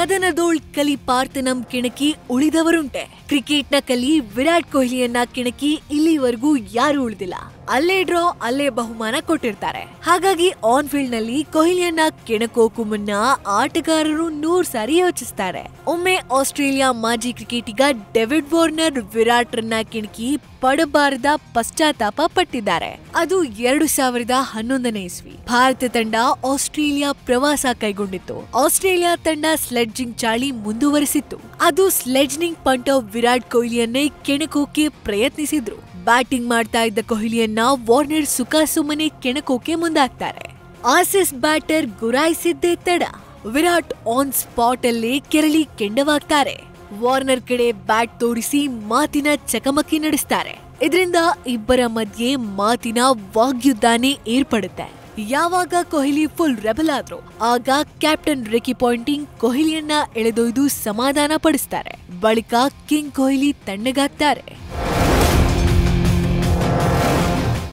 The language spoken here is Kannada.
ಕದನದೋಳ್ ಕಲಿ ಪಾರ್ಥನಂ ಕಿಣಕಿ ಉಳಿದವರುಂಟೆ. ಕ್ರಿಕೆಟ್ನ ಕಲಿ ವಿರಾಟ್ ಕೊಹ್ಲಿಯನ್ನ ಕಿಣಕಿ ಇಲ್ಲಿವರೆಗೂ ಯಾರು ಉಳಿದಿಲ್ಲ. ಅಲ್ಲೇ ಡ್ರಾ, ಅಲ್ಲೇ ಬಹುಮಾನ ಕೊಟ್ಟಿರ್ತಾರೆ. ಹಾಗಾಗಿ ಆನ್ ಫೀಲ್ಡ್ನಲ್ಲಿ ಕೊಹ್ಲಿಯನ್ನ ಕೆಣಕೋಕು ಮುನ್ನ ಆಟಗಾರರು ನೂರ್ ಸಾರಿ ಯೋಚಿಸ್ತಾರೆ. ಒಮ್ಮೆ ಆಸ್ಟ್ರೇಲಿಯಾ ಮಾಜಿ ಕ್ರಿಕೆಟಿಗ ಡೆವಿಡ್ ವಾರ್ನರ್ ವಿರಾಟ್ ರನ್ನ ಕಿಣಕಿ ಪಡಬಾರದ ಪಶ್ಚಾತ್ತಾಪ ಪಟ್ಟಿದ್ದಾರೆ. ಅದು ಎರಡು ಸಾವಿರದ ಹನ್ನೊಂದನೇ ಇಸ್ವಿ. ಭಾರತ ತಂಡ ಆಸ್ಟ್ರೇಲಿಯಾ ಪ್ರವಾಸ ಕೈಗೊಂಡಿತ್ತು. ಆಸ್ಟ್ರೇಲಿಯಾ ತಂಡ ಸ್ಲೆಡ್ಜಿಂಗ್ ಚಾಳಿ ಮುಂದುವರಿಸಿತ್ತು. ಅದು ಸ್ಲೆಡ್ಜಿಂಗ್ ಪಂಟ್ ವಿರಾಟ್ ಕೊಹ್ಲಿಯನ್ನೇ ಕೆಣಕೋಕೆ ಪ್ರಯತ್ನಿಸಿದ್ರು. ಬ್ಯಾಟಿಂಗ್ ಮಾಡ್ತಾ ಇದ್ದ ಕೊಹ್ಲಿಯನ್ನ ವಾರ್ನರ್ ಸುಖಾಸುಮ್ಮನೆ ಕೆಣಕೋಕೆ ಮುಂದಾಗ್ತಾರೆ ಆಸಿಸ್ ಬ್ಯಾಟರ್ ಗುರಾಯಿಸಿದ್ದೇ ತಡ. ವಿರಾಟ್ ಆನ್ ಸ್ಪಾಟ್ ಅಲ್ಲಿ ಕೆರಳಿ ಕೆಂಡವಾಗ್ತಾರೆ. ವಾರ್ನರ್ ಕಡೆ ಬ್ಯಾಟ್ ತೋರಿಸಿ ಮಾತಿನ ಚಕಮಕಿ ನಡೆಸ್ತಾರೆ. ಇದರಿಂದ ಇಬ್ಬರ ಮಧ್ಯೆ ಮಾತಿನ ವಾಗ್ಯುದ್ದಾನೆ ಏರ್ಪಡುತ್ತೆ. ಯಾವಾಗ ಕೊಹ್ಲಿ ಫುಲ್ ರೆಬಲ್ ಆದ್ರು, ಆಗ ಕ್ಯಾಪ್ಟನ್ ರಿಕಿ ಪಾಯಿಂಟಿಂಗ್ ಕೊಹ್ಲಿಯನ್ನ ಎಳೆದೊಯ್ದು ಸಮಾಧಾನ ಪಡಿಸ್ತಾರೆ. ಬಳಿಕ ಕಿಂಗ್ ಕೊಹ್ಲಿ ತಣ್ಣಗಾಗ್ತಾರೆ.